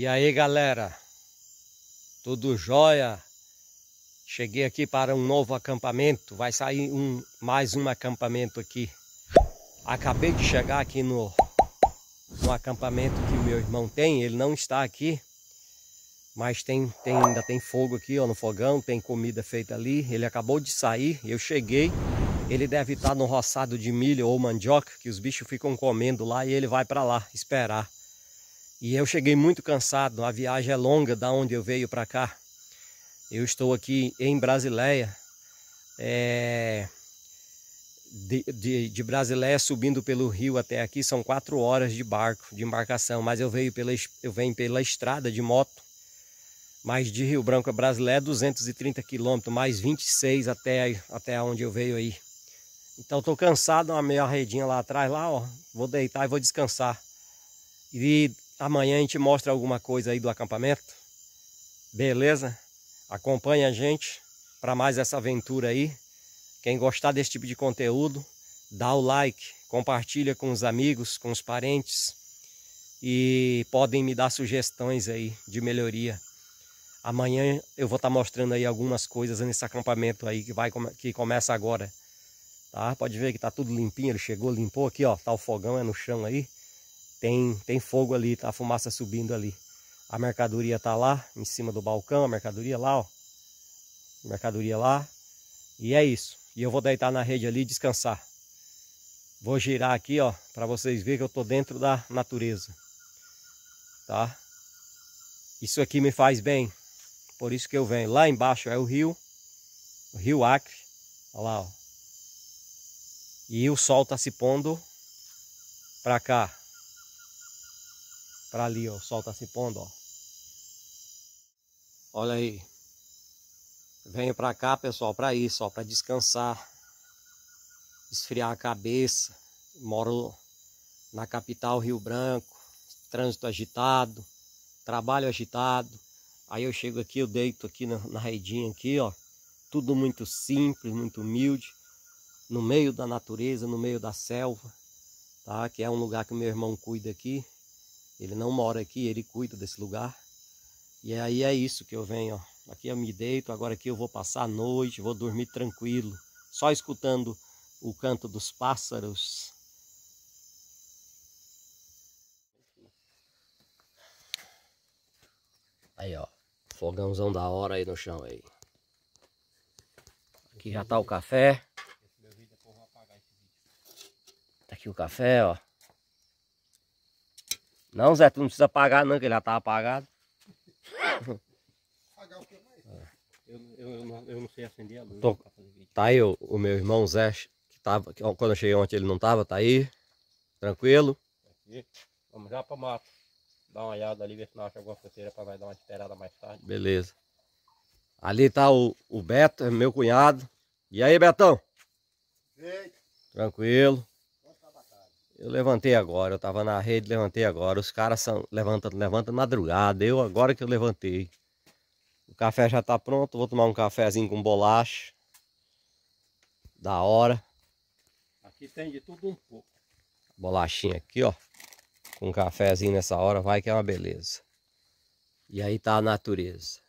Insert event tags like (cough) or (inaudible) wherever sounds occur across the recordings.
E aí galera, tudo jóia? Cheguei aqui para um novo acampamento, vai sair um, mais um acampamento aqui. Acabei de chegar aqui no, no acampamento que meu irmão tem, ele não está aqui, mas tem, tem, ainda tem fogo aqui ó, no fogão, tem comida feita ali. Ele acabou de sair, eu cheguei, ele deve estar no roçado de milho ou mandioca, que os bichos ficam comendo lá e ele vai para lá esperar. E eu cheguei muito cansado, a viagem é longa da onde eu veio para cá. Eu estou aqui em Brasileia, é, de, de, de, Brasileia subindo pelo rio até aqui são quatro horas de barco, de embarcação, mas eu venho pela, eu venho pela estrada de moto, mas de Rio Branco a Brasileia 230 quilômetros, mais 26 até, até onde eu veio aí. Então estou cansado, uma meia redinha lá atrás, lá ó, vou deitar e vou descansar. E Amanhã a gente mostra alguma coisa aí do acampamento. Beleza? Acompanhe a gente para mais essa aventura aí. Quem gostar desse tipo de conteúdo, dá o like, compartilha com os amigos, com os parentes e podem me dar sugestões aí de melhoria. Amanhã eu vou estar tá mostrando aí algumas coisas nesse acampamento aí que vai que começa agora. Tá? Pode ver que tá tudo limpinho, ele chegou, limpou aqui, ó, tá o fogão é no chão aí tem, tem fogo ali, tá a fumaça subindo ali. A mercadoria tá lá, em cima do balcão, a mercadoria lá, ó. Mercadoria lá. E é isso. E eu vou deitar na rede ali e descansar. Vou girar aqui, ó, para vocês verem que eu tô dentro da natureza. Tá? Isso aqui me faz bem. Por isso que eu venho. Lá embaixo é o rio, o rio Acre. Olha lá, ó. E o sol tá se pondo para cá. Para ali, ó, o sol tá se pondo, ó. Olha aí. Venho para cá, pessoal, para isso, ó, para descansar, esfriar a cabeça. Moro na capital Rio Branco, trânsito agitado, trabalho agitado. Aí eu chego aqui, eu deito aqui na, na redinha aqui, ó. Tudo muito simples, muito humilde, no meio da natureza, no meio da selva, tá? Que é um lugar que meu irmão cuida aqui. Ele não mora aqui, ele cuida desse lugar. E aí é isso que eu venho, ó. Aqui eu me deito, agora aqui eu vou passar a noite, vou dormir tranquilo, só escutando o canto dos pássaros. Aí, ó, fogãozão da hora aí no chão aí. Aqui já tá o café. Tá aqui o café, ó. Não, Zé, tu não precisa pagar não, que ele já tá apagado. (laughs) Pagar o que mais? Eu, eu, eu, não sei acender a luz. Tô, tá aí o, o, meu irmão Zé, que tava, que, quando eu cheguei ontem ele não tava, tá aí. Tranquilo. Aqui. Vamos já pra mato. Dá uma olhada ali, ver se não acha alguma fruteira pra nós dar uma esperada mais tarde. Beleza. Ali tá o, o Beto, meu cunhado. E aí, Betão? Ei. Tranquilo. Eu levantei agora, eu tava na rede, levantei agora. Os caras são, levantam, levantam madrugada. Eu agora que eu levantei. O café já tá pronto. Vou tomar um cafezinho com bolacha. Da hora. Aqui tem de tudo um pouco. Bolachinha aqui, ó. Com um cafezinho nessa hora, vai que é uma beleza. E aí tá a natureza.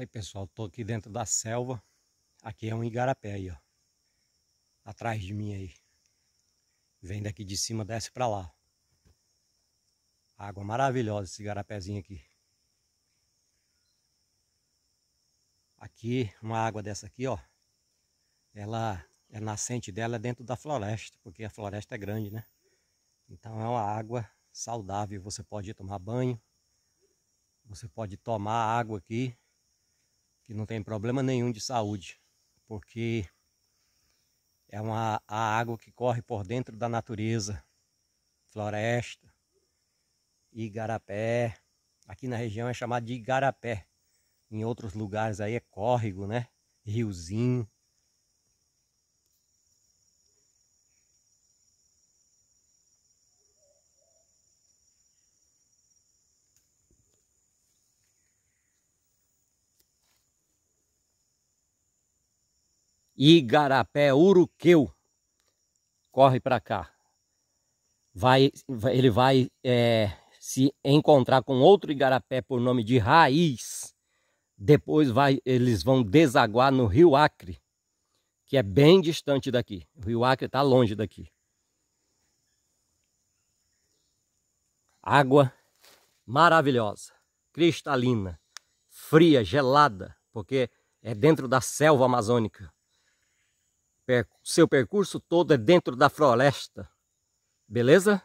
Aí pessoal, tô aqui dentro da selva. Aqui é um igarapé aí, ó. Atrás de mim aí. Vem daqui de cima, desce pra lá. Água maravilhosa esse igarapézinho aqui. Aqui, uma água dessa aqui, ó. Ela, é nascente dela é dentro da floresta, porque a floresta é grande, né? Então é uma água saudável, você pode tomar banho. Você pode tomar água aqui que não tem problema nenhum de saúde, porque é uma a água que corre por dentro da natureza, floresta, igarapé. Aqui na região é chamado de igarapé. Em outros lugares aí é córrego, né? Riozinho. Igarapé Uruqueu. Corre para cá. Vai, ele vai é, se encontrar com outro igarapé por nome de Raiz. Depois vai, eles vão desaguar no Rio Acre, que é bem distante daqui. O Rio Acre está longe daqui. Água maravilhosa, cristalina, fria, gelada, porque é dentro da selva amazônica seu percurso todo é dentro da floresta. Beleza?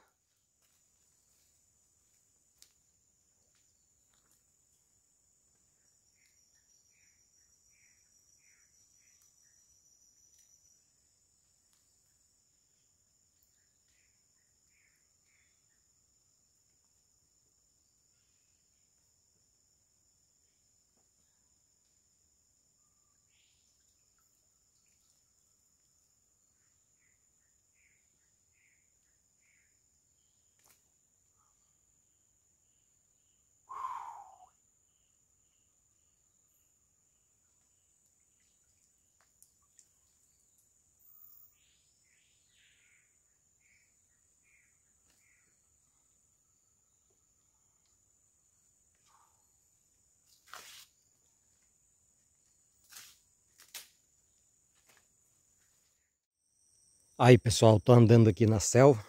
Aí pessoal, tô andando aqui na selva.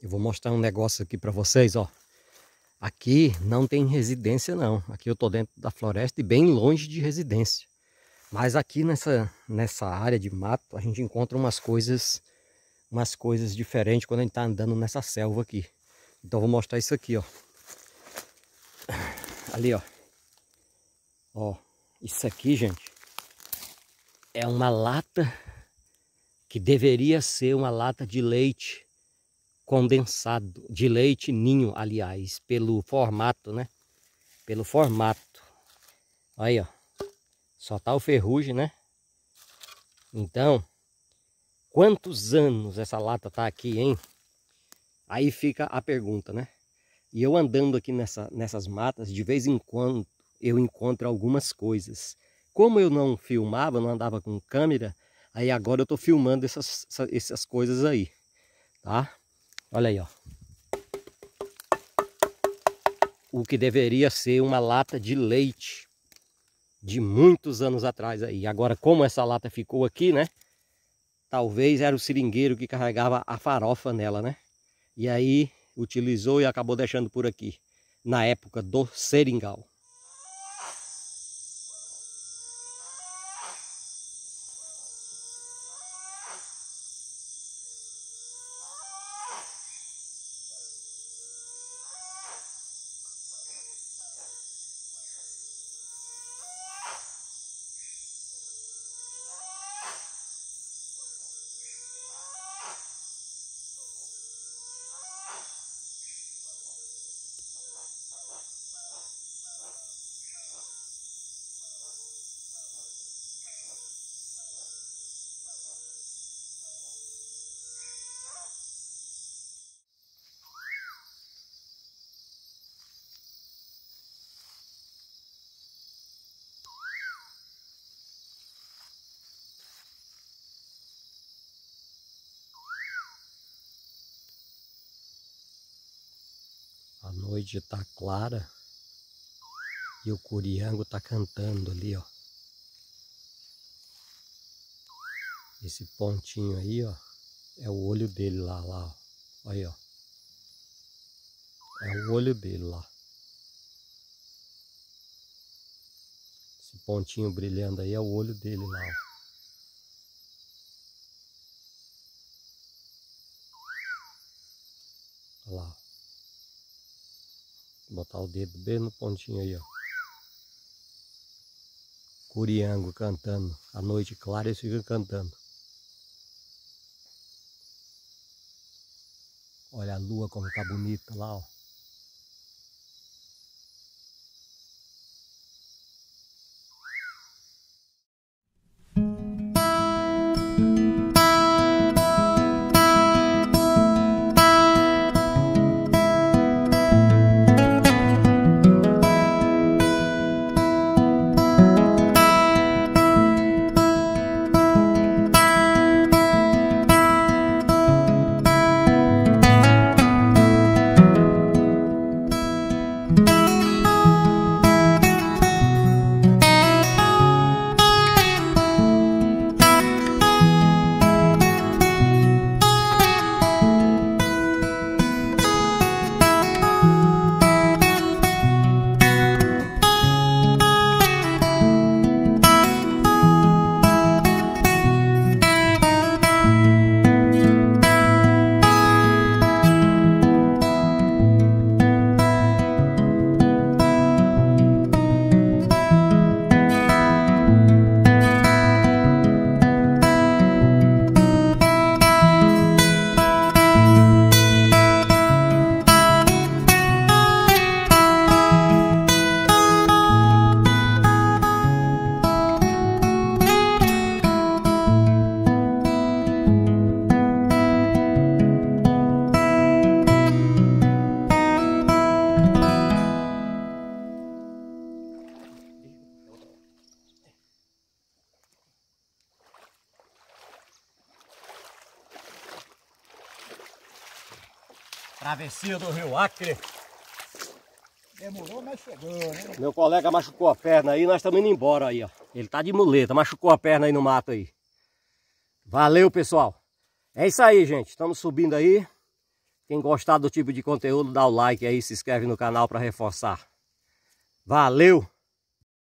Eu vou mostrar um negócio aqui para vocês, ó. Aqui não tem residência não. Aqui eu tô dentro da floresta e bem longe de residência. Mas aqui nessa, nessa área de mato a gente encontra umas coisas umas coisas diferentes quando a gente tá andando nessa selva aqui. Então vou mostrar isso aqui, ó. Ali, ó. Ó, isso aqui, gente, é uma lata que deveria ser uma lata de leite condensado, de leite ninho, aliás, pelo formato, né? Pelo formato. Aí, ó. Só tá o ferrugem, né? Então, quantos anos essa lata tá aqui, hein? Aí fica a pergunta, né? E eu andando aqui nessa, nessas matas, de vez em quando eu encontro algumas coisas. Como eu não filmava, não andava com câmera, Aí agora eu tô filmando essas, essas coisas aí, tá? Olha aí, ó. O que deveria ser uma lata de leite de muitos anos atrás aí. Agora, como essa lata ficou aqui, né? Talvez era o seringueiro que carregava a farofa nela, né? E aí utilizou e acabou deixando por aqui, na época do seringal. A noite está clara E o curiango tá cantando ali, ó. Esse pontinho aí, ó, é o olho dele lá, lá, ó. Aí, ó. É o olho dele lá. Esse pontinho brilhando aí é o olho dele lá, ó. Olha lá. Vou botar o dedo bem no pontinho aí, ó. Curiango cantando. A noite clara eles ficam cantando. Olha a lua como tá bonita lá, ó. Travessia do Rio Acre. Demorou, mas chegou, né? Meu colega machucou a perna aí, nós estamos indo embora aí, ó. Ele tá de muleta, machucou a perna aí no mato aí. Valeu, pessoal. É isso aí, gente. Estamos subindo aí. Quem gostar do tipo de conteúdo, dá o like aí, se inscreve no canal para reforçar. Valeu!